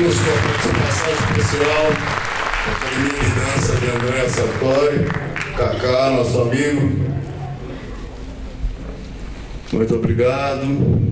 Com a participação especial da Academia de Dança de André Sartori, Cacá, nosso amigo. Muito obrigado.